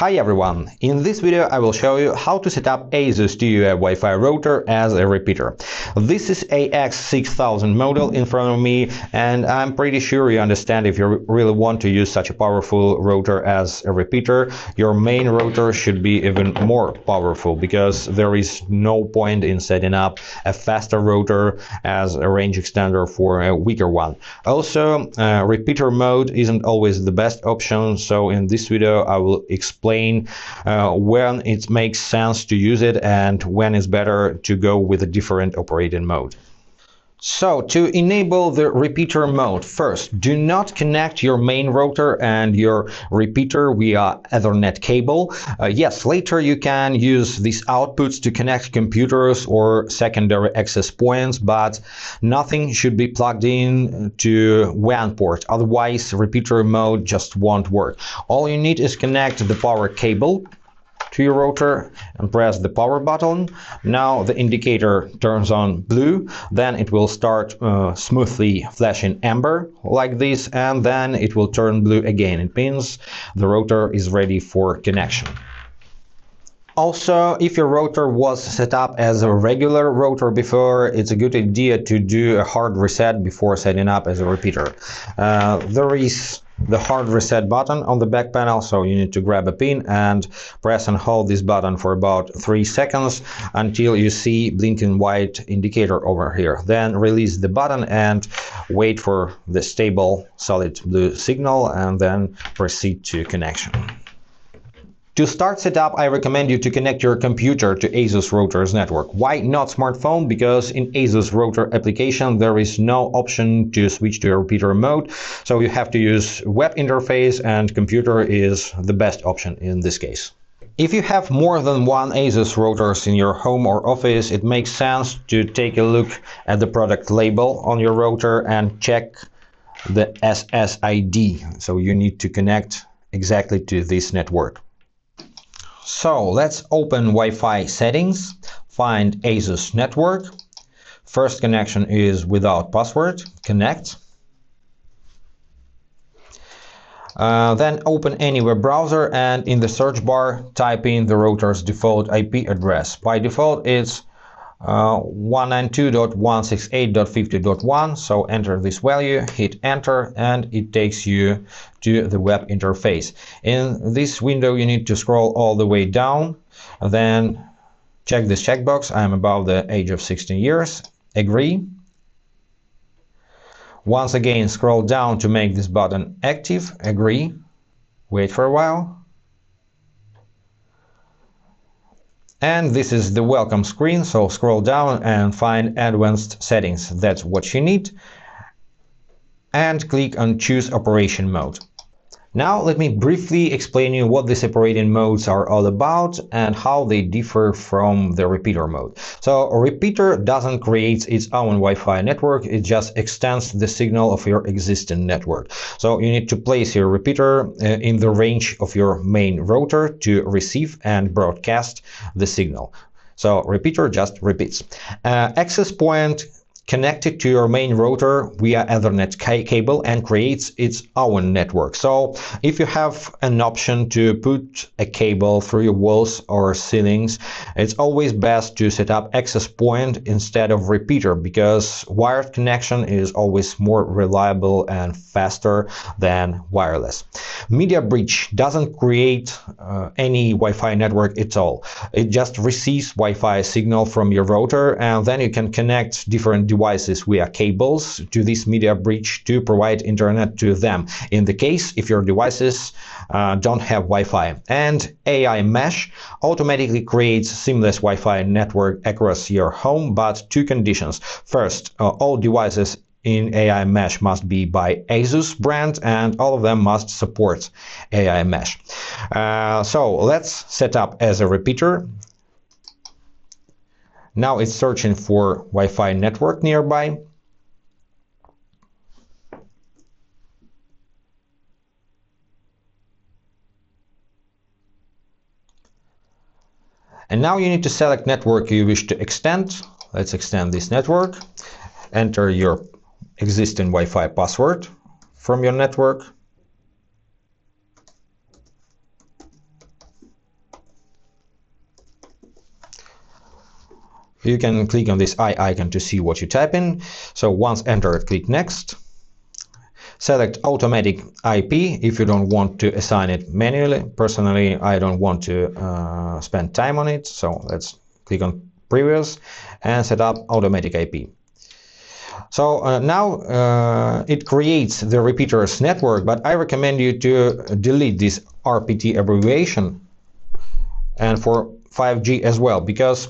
Hi everyone! In this video I will show you how to set up ASUS TUF Wi-Fi router as a repeater. This is AX6000 model in front of me and I'm pretty sure you understand if you really want to use such a powerful router as a repeater, your main router should be even more powerful because there is no point in setting up a faster router as a range extender for a weaker one. Also, uh, repeater mode isn't always the best option, so in this video I will explain explain uh, when it makes sense to use it and when it's better to go with a different operating mode. So, to enable the repeater mode, first, do not connect your main router and your repeater via Ethernet cable. Uh, yes, later you can use these outputs to connect computers or secondary access points, but nothing should be plugged in to WAN port, otherwise repeater mode just won't work. All you need is connect the power cable to your router and press the power button. Now the indicator turns on blue, then it will start uh, smoothly flashing amber like this, and then it will turn blue again. It means the router is ready for connection. Also, if your router was set up as a regular router before, it's a good idea to do a hard reset before setting up as a repeater. Uh, there is the hard reset button on the back panel. So you need to grab a pin and press and hold this button for about three seconds until you see blinking white indicator over here. Then release the button and wait for the stable solid blue signal and then proceed to connection to start setup, I recommend you to connect your computer to ASUS Router's network. Why not smartphone? Because in ASUS Router application, there is no option to switch to a repeater mode. So you have to use web interface and computer is the best option in this case. If you have more than one ASUS routers in your home or office, it makes sense to take a look at the product label on your router and check the SSID. So you need to connect exactly to this network. So let's open Wi-Fi settings, find ASUS network. First connection is without password, connect. Uh, then open any web browser and in the search bar type in the router's default IP address. By default it's uh, 192.168.50.1 so enter this value hit enter and it takes you to the web interface. In this window you need to scroll all the way down then check this checkbox. I'm above the age of 16 years. Agree. Once again scroll down to make this button active. Agree. Wait for a while And this is the welcome screen, so scroll down and find advanced settings. That's what you need. And click on choose operation mode. Now let me briefly explain you what the separating modes are all about and how they differ from the repeater mode. So a repeater doesn't create its own Wi-Fi network, it just extends the signal of your existing network. So you need to place your repeater uh, in the range of your main router to receive and broadcast the signal. So repeater just repeats. Uh, access point connected to your main router via Ethernet cable and creates its own network. So if you have an option to put a cable through your walls or ceilings, it's always best to set up access point instead of repeater because wired connection is always more reliable and faster than wireless. Media Bridge doesn't create uh, any Wi-Fi network at all. It just receives Wi-Fi signal from your router and then you can connect different devices via cables to this media bridge to provide internet to them. In the case if your devices uh, don't have Wi-Fi. And AI Mesh automatically creates seamless Wi-Fi network across your home, but two conditions. First, uh, all devices in AI Mesh must be by ASUS brand and all of them must support AI Mesh. Uh, so let's set up as a repeater now it's searching for Wi-Fi network nearby. And now you need to select network you wish to extend. Let's extend this network. Enter your existing Wi-Fi password from your network. You can click on this eye icon to see what you type in. So once entered, click Next. Select automatic IP if you don't want to assign it manually. Personally, I don't want to uh, spend time on it, so let's click on Previous and set up automatic IP. So uh, now uh, it creates the repeaters network, but I recommend you to delete this RPT abbreviation and for 5G as well because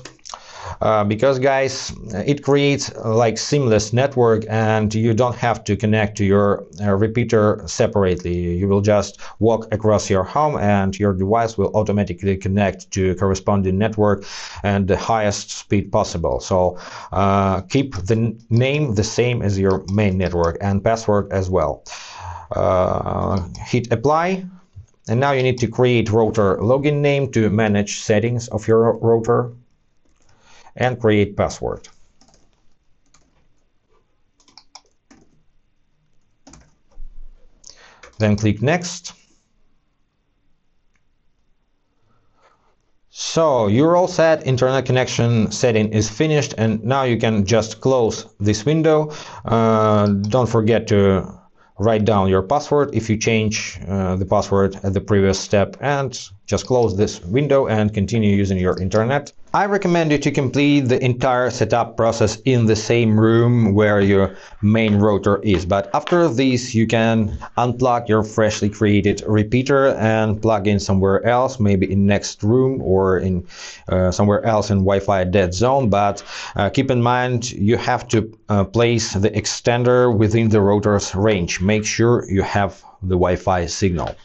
uh, because guys it creates like seamless network and you don't have to connect to your uh, repeater separately. You will just walk across your home and your device will automatically connect to corresponding network and the highest speed possible. So uh, keep the name the same as your main network and password as well. Uh, hit apply. And now you need to create router login name to manage settings of your router and create password. Then click Next. So you're all set, internet connection setting is finished and now you can just close this window. Uh, don't forget to write down your password if you change uh, the password at the previous step and just close this window and continue using your internet. I recommend you to complete the entire setup process in the same room where your main router is. But after this, you can unplug your freshly created repeater and plug in somewhere else, maybe in next room or in uh, somewhere else in Wi-Fi dead zone. But uh, keep in mind, you have to uh, place the extender within the router's range. Make sure you have the Wi-Fi signal.